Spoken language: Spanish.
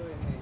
desde